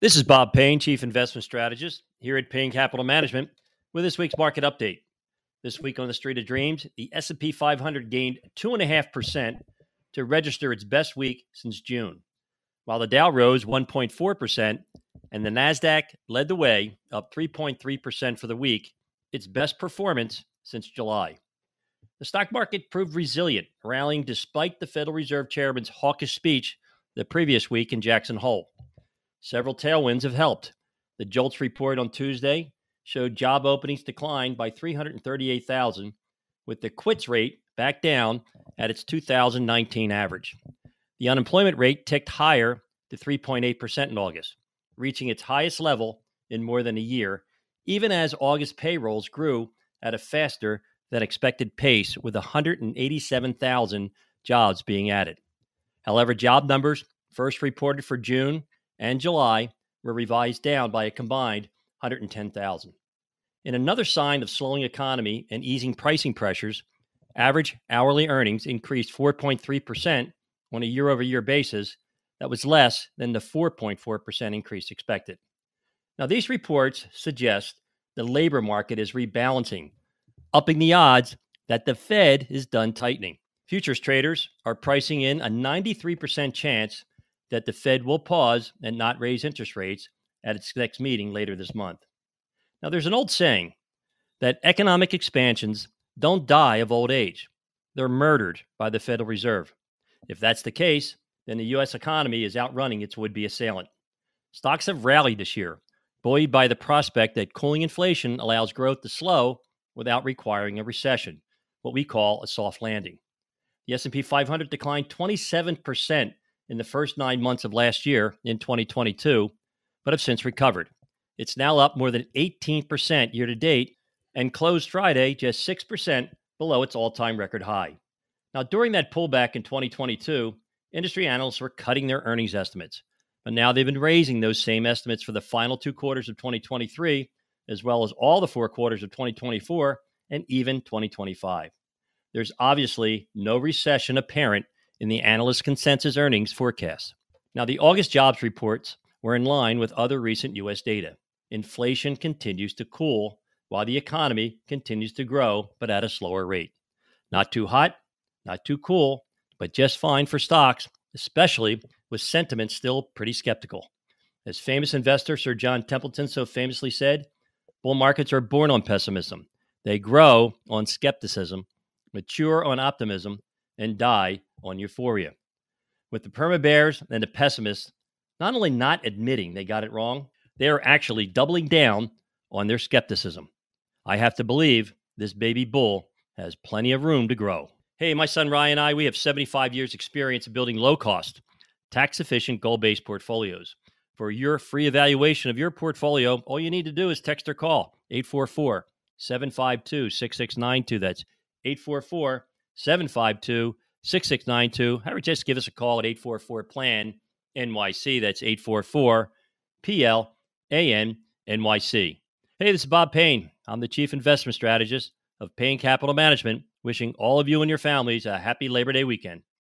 This is Bob Payne, Chief Investment Strategist here at Payne Capital Management with this week's market update. This week on the Street of Dreams, the S&P 500 gained 2.5% to register its best week since June, while the Dow rose 1.4% and the Nasdaq led the way, up 3.3% for the week, its best performance since July. The stock market proved resilient, rallying despite the Federal Reserve Chairman's hawkish speech the previous week in Jackson Hole. Several tailwinds have helped. The JOLTS report on Tuesday showed job openings declined by 338,000, with the quits rate back down at its 2019 average. The unemployment rate ticked higher to 3.8% in August, reaching its highest level in more than a year, even as August payrolls grew at a faster than expected pace, with 187,000 jobs being added. However, job numbers first reported for June and July were revised down by a combined 110,000. In another sign of slowing economy and easing pricing pressures, average hourly earnings increased 4.3% on a year over year basis. That was less than the 4.4% increase expected. Now, these reports suggest the labor market is rebalancing, upping the odds that the Fed is done tightening. Futures traders are pricing in a 93% chance that the Fed will pause and not raise interest rates at its next meeting later this month. Now, there's an old saying that economic expansions don't die of old age, they're murdered by the Federal Reserve. If that's the case, then the U.S. economy is outrunning its would be assailant. Stocks have rallied this year, buoyed by the prospect that cooling inflation allows growth to slow without requiring a recession, what we call a soft landing. The S&P 500 declined 27% in the first nine months of last year in 2022, but have since recovered. It's now up more than 18% year to date and closed Friday just 6% below its all time record high. Now, during that pullback in 2022, industry analysts were cutting their earnings estimates, but now they've been raising those same estimates for the final two quarters of 2023, as well as all the four quarters of 2024 and even 2025. There's obviously no recession apparent in the analyst consensus earnings forecast. Now, the August jobs reports were in line with other recent U.S. data. Inflation continues to cool while the economy continues to grow, but at a slower rate. Not too hot, not too cool, but just fine for stocks, especially with sentiment still pretty skeptical. As famous investor Sir John Templeton so famously said, bull markets are born on pessimism. They grow on skepticism, mature on optimism, and die on euphoria. With the perma bears and the pessimists not only not admitting they got it wrong, they are actually doubling down on their skepticism. I have to believe this baby bull has plenty of room to grow. Hey, my son Ryan and I, we have 75 years experience building low cost, tax efficient goal based portfolios. For your free evaluation of your portfolio, all you need to do is text or call 844 752 6692. That's 844 752 6692. Or just give us a call at 844 PLAN NYC. That's 844 PL AN NYC. Hey, this is Bob Payne. I'm the Chief Investment Strategist of Payne Capital Management, wishing all of you and your families a happy Labor Day weekend.